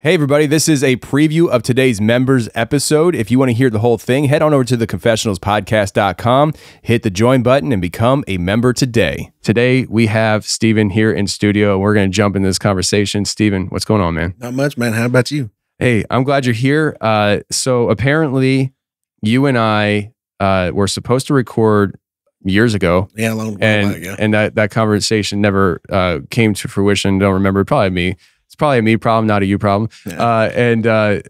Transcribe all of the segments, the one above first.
Hey, everybody, this is a preview of today's members episode. If you want to hear the whole thing, head on over to theconfessionalspodcast.com, hit the join button, and become a member today. Today, we have Steven here in studio. We're going to jump in this conversation. Steven, what's going on, man? Not much, man. How about you? Hey, I'm glad you're here. Uh, so, apparently, you and I uh, were supposed to record years ago. Yeah, a long, long and ago. and that that conversation never uh, came to fruition. Don't remember. Probably me. Probably a me problem, not a you problem. Yeah. Uh, and uh,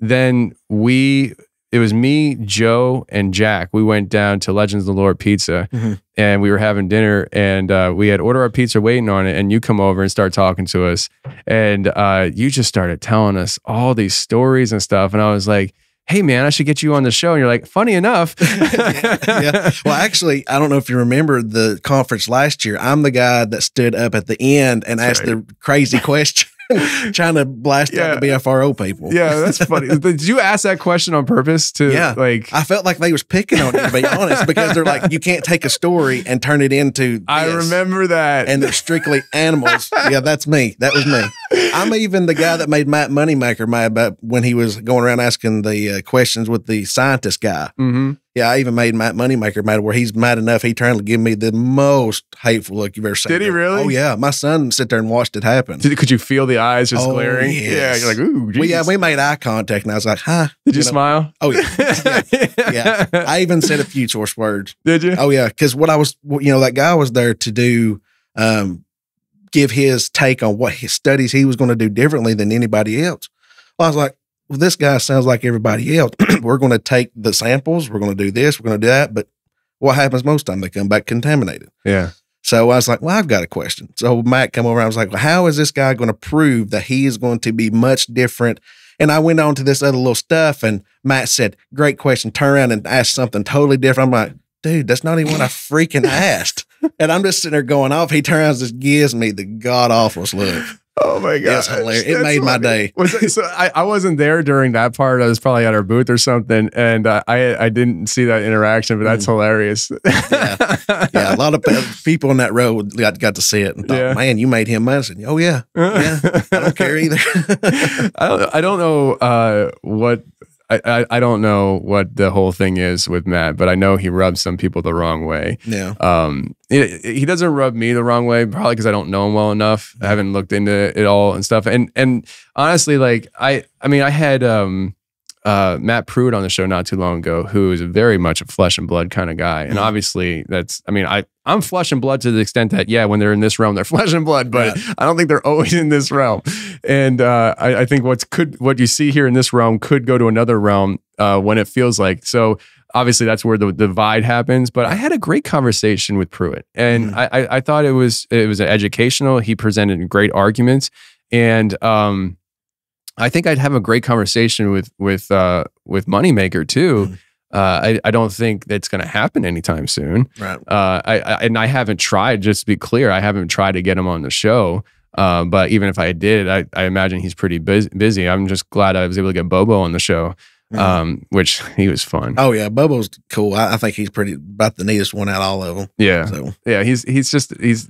then we, it was me, Joe, and Jack. We went down to Legends of the Lord Pizza, Mhm. and we were having dinner, and uh, we had ordered our pizza, waiting on it, and you come over and start talking to us, and uh, you just started telling us all these stories and stuff, and I was like. Hey man, I should get you on the show. And you're like, funny enough. yeah. Well, actually, I don't know if you remember the conference last year. I'm the guy that stood up at the end and That's asked the crazy question, trying to blast Yeah. out the BFRO people. Yeah, that's funny. Did you ask that question on purpose to Yeah. like I felt like they was picking on you, to be honest, because they're like, you can't take a story and turn it into. I remember that. And they're strictly animals. yeah, that's me. That was me. I'm even the guy that made Matt Moneymaker mad about when he was going around asking the uh, questions with the scientist guy. hmm Yeah, I even made Matt Moneymaker mad where he's mad enough he turned to give me the most hateful look you've ever seen. Did he really? Oh yeah, my son sit there and watched it happen. Did, could you feel the eyes just Oh, glaring? yes. Yeah, you're like, ooh, We, yeah, we made eye contact and I was like, huh? Did you, know, smile? Oh yeah, yeah. I even said a few choice words. Did you? Oh yeah, because what I was, you know, that guy was there to do, um, give his take on what his studies he was going to do differently than anybody else. Well, I was like, well, this guy sounds like everybody else. we're going to take the samples, we're going to do this, we're going to do that, but what happens most time? They come back contaminated. Yeah. So I was like, well, I've got a question. So Matt come over. I was like, well, how is this guy going to prove that he is going to be much different? And I went on to this other little stuff, and Matt said, great question. Turn around and ask something totally different. I'm like, dude, that's not even what I freaking asked. And I'm just sitting there going off. He turns just gives me the god awful look. Oh my god, It's hilarious. It made my day. Was it, so I, I wasn't there during that part. I was probably at our booth or something, and uh, I I didn't see that interaction, but that's hilarious. Yeah. Yeah, a lot of people in that row got, got to see it and thought, Yeah. man, you made him mad. Oh, yeah. Yeah. I don't care either. I don't. I don't know uh, what. I, I, I don't know what the whole thing is with Matt, but I know he rubs some people the wrong way. yeah. Um, he, he doesn't rub me the wrong way, probably because I don't know him well enough. I haven't looked into it all and stuff. And and honestly, like I, I mean, I had um, uh, Matt Pruitt on the show not too long ago, who is very much a flesh and blood kind of guy. And Mhm. obviously, that's. I mean, I I'm flesh and blood to the extent that yeah, when they're in this realm, they're flesh and blood, but Right. I don't think they're always in this realm. And uh, I, I think what's could what you see here in this realm could go to another realm uh, when it feels like so obviously that's where the divide happens. But I had a great conversation with Pruitt, and Mhm. I, I, I thought it was it was educational. He presented great arguments, and um, I think I'd have a great conversation with with uh, with Moneymaker too. Mhm. Uh, I, I don't think that's going to happen anytime soon. Right. Uh, I, I and I haven't tried. Just to be clear, I haven't tried to get him on the show. Uh, but even if I did, I, I imagine he's pretty bus- busy. I'm just glad I was able to get Bobo on the show, um, which he was fun. Oh yeah, Bobo's cool. I, I think he's pretty about the neatest one out of all of them. yeah, So yeah. He's he's just he's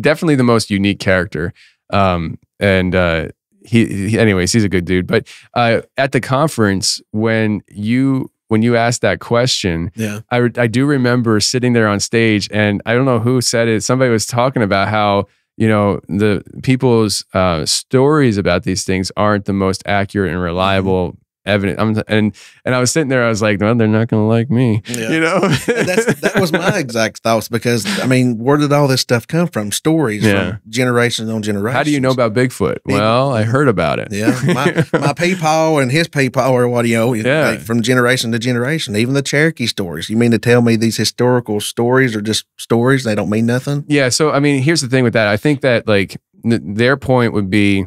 definitely the most unique character. Um, and uh, he, he anyways, he's a good dude. But uh, at the conference when you when you asked that question, yeah, I, I do remember sitting there on stage and I don't know who said it. Somebody was talking about how, you know, the people's uh, stories about these things aren't the most accurate and reliable evidence. I'm, and, and I was sitting there, I was like, well, they're not going to like me, Yeah. you know? That's that was my exact thoughts because I mean, where did all this stuff come from? Stories Yeah. from generations on generations. How do you know about Bigfoot? Well, I heard about it. Yeah, my my peepaw and his peepaw or what you know, Yeah. like, from generation to generation. Even the Cherokee stories. You mean to tell me these historical stories are just stories? They don't mean nothing. Yeah. So, I mean, here's the thing with that. I think that like their point would be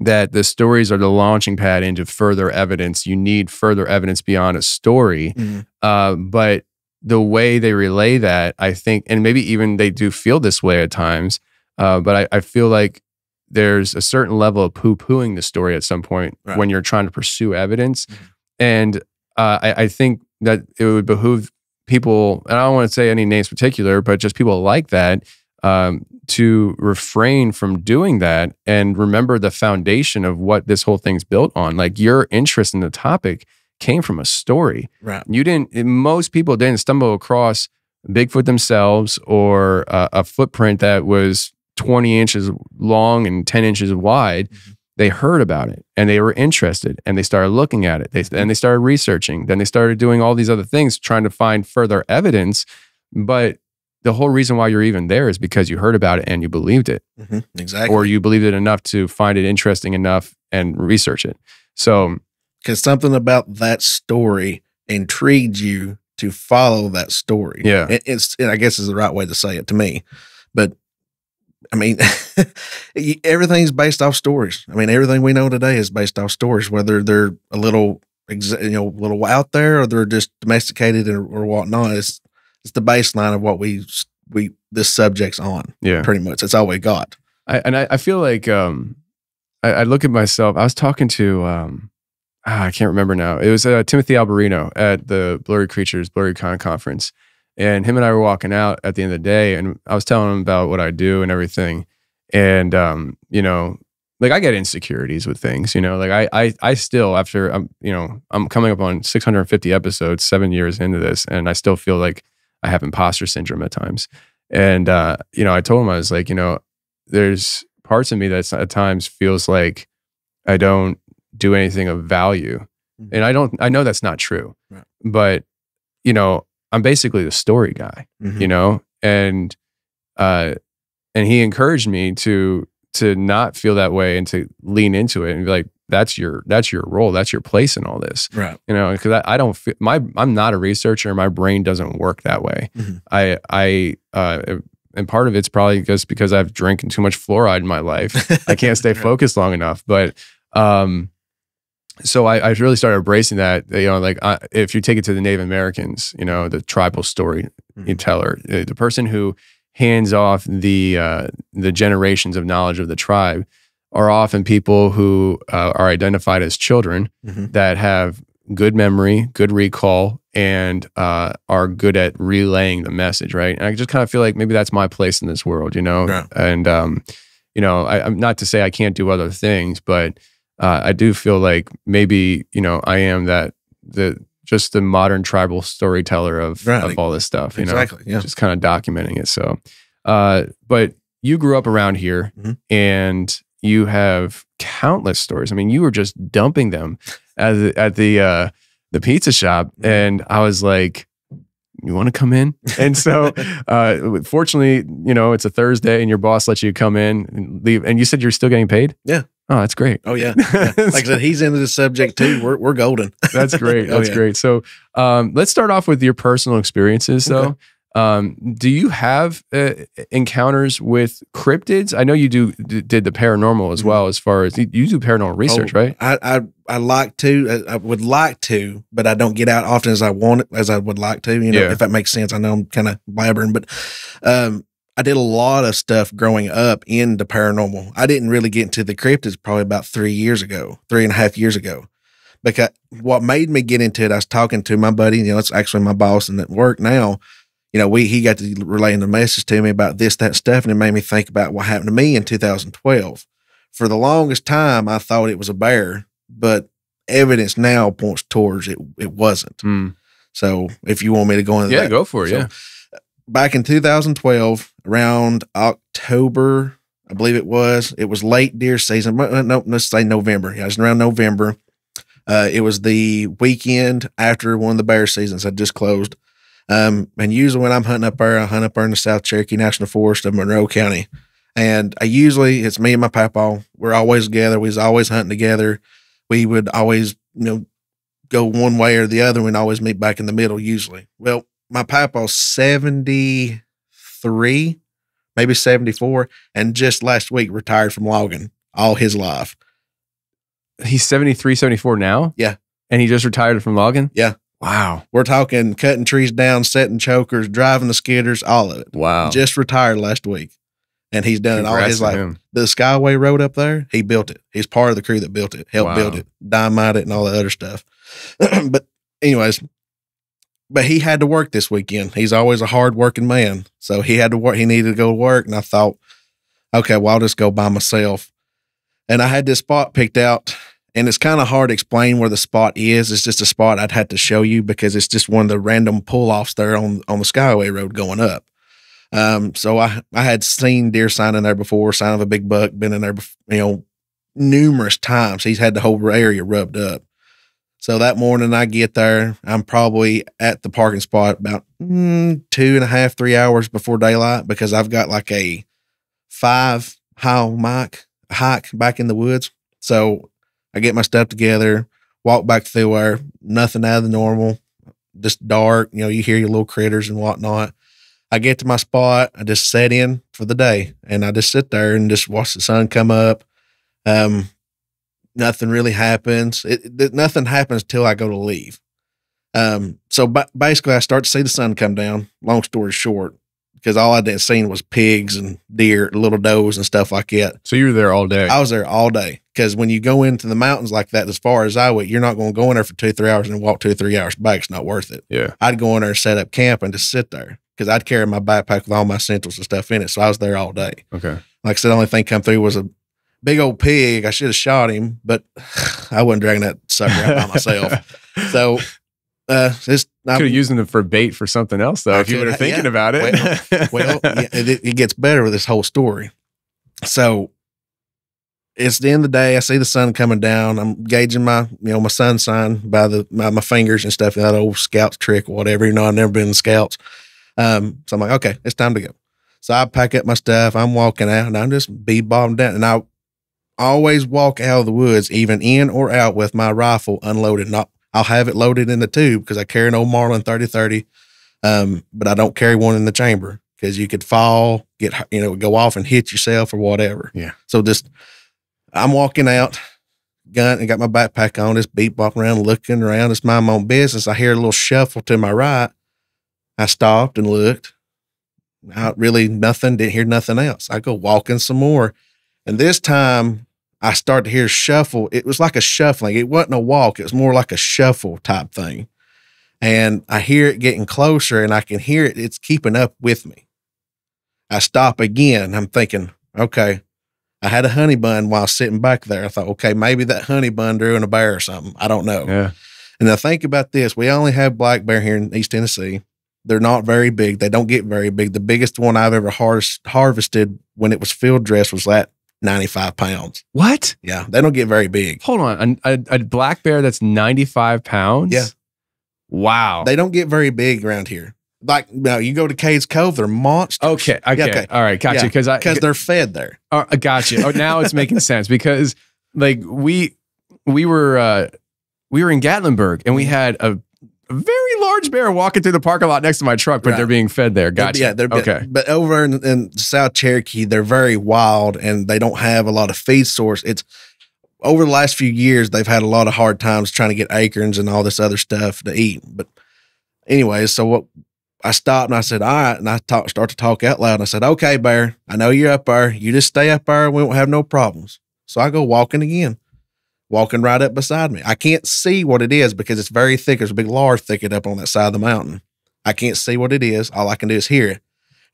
that the stories are the launching pad into further evidence. You need further evidence beyond a story. Mhm. Uh, but the way they relay that, I think, and maybe even they do feel this way at times, uh, but I, I feel like there's a certain level of poo pooing the story at some point Right. when you're trying to pursue evidence. Mhm. And uh, I, I think that it would behoove people, and I don't want to say any names particular, but just people like that um, to refrain from doing that and remember the foundation of what this whole thing's built on. Like your interest in the topic came from a story. Right. You didn't, most people didn't stumble across Bigfoot themselves or a, a footprint that was 20 inches long and 10 inches wide. Mhm. They heard about it and they were interested and they started looking at it. They, and they started researching. Then they started doing all these other things, trying to find further evidence. But the whole reason why you're even there is because you heard about it and you believed it, Mhm. Exactly. or you believed it enough to find it interesting enough and research it. So, because something about that story intrigued you to follow that story. Yeah. It- it's and I guess is the right way to say it to me, but I mean, everything's based off stories. I mean, everything we know today is based off stories, whether they're a little, you know, a little out there or they're just domesticated or, or whatnot. It's it's the baseline of what we we this subject's on. yeah. Pretty much, it's all we got. I, and I, I feel like um, I, I look at myself. I was talking to um, ah, I can't remember now. It was uh, Timothy Alberino at the Blurry Creatures Blurry Con conference, and him and I were walking out at the end of the day, and I was telling him about what I do and everything, and um, you know, like I get insecurities with things, you know, like I I I still after I'm you know I'm coming up on 650 episodes, seven years into this, and I still feel like I have imposter syndrome at times, and uh, you know, I told him I was like, you know there's parts of me that at times feels like I don't do anything of value. Mhm. And I don't I know that's not true. Right. But you know, I'm basically the story guy, Mhm. you know? And uh and he encouraged me to to not feel that way and to lean into it and be like that's your that's your role, that's your place in all this Right. you know because I, I don't feel my i'm not a researcher my brain doesn't work that way Mhm. i i uh and part of it's probably just because i've drinking too much fluoride in my life i can't stay Right. focused long enough but um so I, I really started embracing that you know like I, if you take it to the native americans you know the tribal story Mhm. teller uh, the person who hands off the uh, the generations of knowledge of the tribe are often people who uh, are identified as children Mhm. that have good memory, good recall, and uh, are good at relaying the message, right? And I just kind of feel like maybe that's my place in this world, you know? Right. And, um, you know, I, I'm not to say I can't do other things, but uh, I do feel like maybe, you know, I am that, the, just the modern tribal storyteller of, Right. of all this stuff, you know? Exactly. Yeah. just kind of documenting it. So, uh, but you grew up around here Mhm. and you have countless stories. I mean, you were just dumping them at the, at the, uh, the pizza shop. And I was like, you want to come in? And so, uh, fortunately, you know, it's a Thursday and your boss lets you come in and leave. And you said you're still getting paid? Yeah. Oh, that's great. Oh yeah. Yeah. Like I said, he's into the subject too. We're we're golden. That's great. Oh, That's yeah. great. So um, let's start off with your personal experiences, though. Okay. Um, do you have uh, encounters with cryptids? I know you do d- did the paranormal as Mhm. well. As far as you, you do paranormal research, Oh, right? I, I I like to. I, I would like to, but I don't get out often as I want it, as I would like to. You know, Yeah. if that makes sense. I know I'm kind of blabbering, but um, I did a lot of stuff growing up in the paranormal. I didn't really get into the cryptids probably about three years ago, three and a half years ago. Because what made me get into it, I was talking to my buddy. You know, it's actually my boss and at work now. You know, we he got to relaying the message to me about this, that stuff, and it made me think about what happened to me in 2012 for the longest time I thought it was a bear, but evidence now points towards it it wasn't. Hmm. So if you want me to go into Yeah, that, go for it. So, yeah. back in 2012, around October, I believe it was, it was late deer season. No, no, let's say November. Yeah, it was around November. Uh, it was the weekend after one of the bear seasons had just closed. Um, and usually when I'm hunting up there, I hunt up there in the South Cherokee National Forest of Monroe County. And I usually, it's me and my papa. We're always together. We was always hunting together. We would always, you know, go one way or the other. We'd always meet back in the middle usually. Well, my papa's 73, maybe 74, and just last week retired from logging all his life. He's 73, 74 now? Yeah. And he just retired from logging? Yeah. Wow. We're talking cutting trees down, setting chokers, driving the skidders, all of it. Wow. Just retired last week. And he's done it all his life. him. The Skyway Road up there, he built it. He's part of the crew that built it, helped Wow. build it, dynamite it, and all the other stuff. but, anyways, but he had to work this weekend. He's always a hard working man. So he had to work. He needed to go to work. And I thought, okay, well, I'll just go by myself. And I had this spot picked out, and it's kind of hard to explain where the spot is. It's just a spot I'd have to show you because it's just one of the random pull offs there on on the Skyway Road going up. Um, so I I had seen deer sign in there before, sign of a big buck, been in there, you know, numerous times. He's had the whole area rubbed up. So that morning I get there, I'm probably at the parking spot about mm, two and a half, three hours before daylight because I've got like a five high mic hike back in the woods. So I get my stuff together, walk back through there, nothing out of the normal, just dark. You know, you hear your little critters and whatnot. I get to my spot, I just set in for the day and I just sit there and just watch the sun come up. Um, nothing really happens. It, it, nothing happens till I go to leave. Um, so ba- basically, I start to see the sun come down. Long story short, because all I did seen was pigs and deer, little does and stuff like that. So you were there all day. I was there all day because when you go into the mountains like that, as far as I went, you're not going to go in there for two, three hours and walk two, three hours back. It's not worth it. yeah. I'd go in there and set up camp and just sit there because I'd carry my backpack with all my essentials and stuff in it. So I was there all day. Okay. Like I said, the only thing come through was a big old pig. I should have shot him, but I wasn't dragging that sucker out by myself. So uh, it's could have used them for bait for something else, though, I if you were thinking yeah. about it. well, yeah, it, it gets better with this whole story. So it's the end of the day. I see the sun coming down. I'm gauging my, you know, my sun sign by the by my fingers and stuff. That old scouts trick or whatever. You know, I've never been in scouts. Um, so I'm like, okay, it's time to go. So I pack up my stuff. I'm walking out, and I'm just bebobbing down. And I always walk out of the woods, even in or out, with my rifle unloaded. Not, I'll have it loaded in the tube because I carry an old Marlin 3030, um, but I don't carry one in the chamber because you could fall, get you know, go off and hit yourself or whatever. Yeah. So just, I'm walking out, gun, and got my backpack on, just beat bopping around, looking around. It's my own business. I hear a little shuffle to my right. I stopped and looked. Not really nothing. Didn't hear nothing else. I go walking some more, and this time I start to hear shuffle. It was like a shuffling. It wasn't a walk. It was more like a shuffle type thing. And I hear it getting closer, and I can hear it. It's keeping up with me. I stop again. I'm thinking, okay. I had a honey bun while sitting back there. I thought, okay, maybe that honey bun drew in a bear or something. I don't know. yeah. And now think about this. We only have black bear here in East Tennessee. They're not very big. They don't get very big. The biggest one I've ever har- harvested when it was field dressed was that 95 pounds. What? Yeah, they don't get very big. Hold on. A, a, a black bear that's 95 pounds? Yeah. Wow. They don't get very big around here. Like, no, you go to Cades Cove, they're monsters. okay. Okay. okay. All right. Gotcha. Because I, Because they're fed there. Uh, I got you. Oh, now it's making sense because like we we were uh we were in Gatlinburg and we Mm-hmm. had a, a very large bear walking through the parking lot next to my truck, but Right. they're being fed there. Gotcha. Yeah, they're okay. But over in, in South Cherokee, they're very wild and they don't have a lot of feed source. It's over the last few years, they've had a lot of hard times trying to get acorns and all this other stuff to eat. But anyways, so what I stopped and I said, all right. And I talk, start to talk out loud. And I said, okay, bear, I know you're up there. You just stay up there. We won't have no problems. So I go walking again, walking right up beside me. I can't see what it is because it's very thick. There's a big large thicket up on that side of the mountain. I can't see what it is. All I can do is hear it.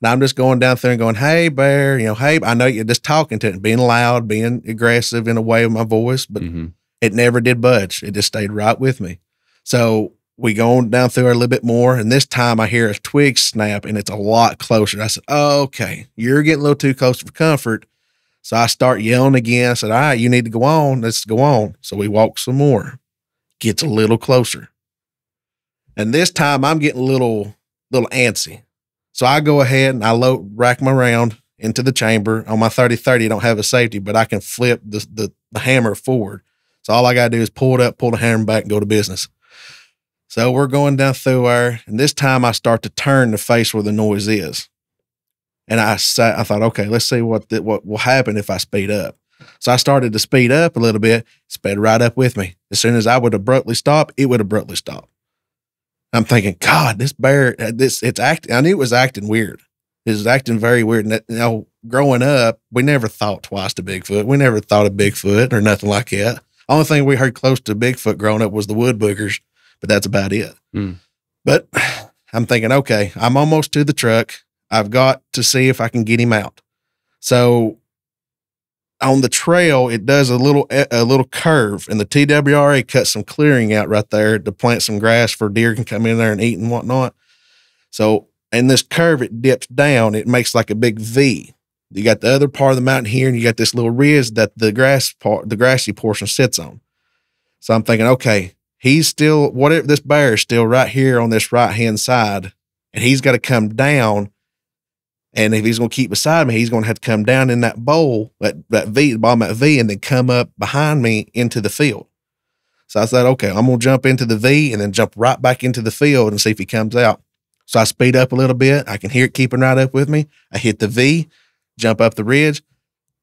And I'm just going down there and going, hey, bear, you know, hey, I know you're just talking to it, being loud, being aggressive in a way with my voice, but Mhm. it never did budge. It just stayed right with me. So we go on down through a little bit more. And this time I hear a twig snap and it's a lot closer. I said, oh, okay, you're getting a little too close for comfort. So I start yelling again. I said, all right, you need to go on. Let's go on. So we walk some more. Gets a little closer. And this time I'm getting a little, little antsy. So I go ahead and I load, rack my round into the chamber. On my 30 30, I don't have a safety, but I can flip the, the, the hammer forward. So all I got to do is pull it up, pull the hammer back, and go to business. So we're going down through there, and this time I start to turn to face where the noise is. And I sat, I thought, okay, let's see what the, what will happen if I speed up. So I started to speed up a little bit, sped right up with me. As soon as I would abruptly stop, it would abruptly stop. I'm thinking, God, this bear, uh, this it's acting. I knew it was acting weird. It was acting very weird. And that, you know, growing up, we never thought twice to Bigfoot. We never thought of Bigfoot or nothing like that. Only thing we heard close to Bigfoot growing up was the wood boogers, but that's about it. Hmm. But I'm thinking, okay, I'm almost to the truck. I've got to see if I can get him out. So on the trail, it does a little a little curve, and the TWRA cuts some clearing out right there to plant some grass for deer can come in there and eat and whatnot. So, in this curve, it dips down. It makes like a big V. You got the other part of the mountain here, and you got this little ridge that the grass part, the grassy portion sits on. So I'm thinking, okay, he's still whatever this bear is still right here on this right hand side, and he's got to come down and if he's going to keep beside me, he's going to have to come down in that bowl, that, that V, the bottom of that V, and then come up behind me into the field. So I said, okay, I'm going to jump into the V and then jump right back into the field and see if he comes out. So I speed up a little bit. I can hear it keeping right up with me. I hit the V, jump up the ridge,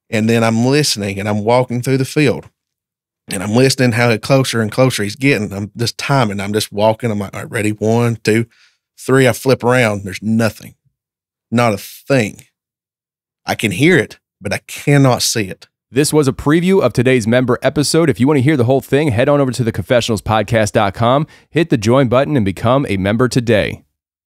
and then I'm listening and I'm walking through the field. And I'm listening how closer and closer he's getting. I'm just timing. I'm just walking. I'm like, all right, ready? One, two, three. I flip around. There's nothing. Not a thing. I can hear it, but I cannot see it. This was a preview of today's member episode. If you want to hear the whole thing, head on over to theconfessionalspodcast.com, hit the join button, and become a member today.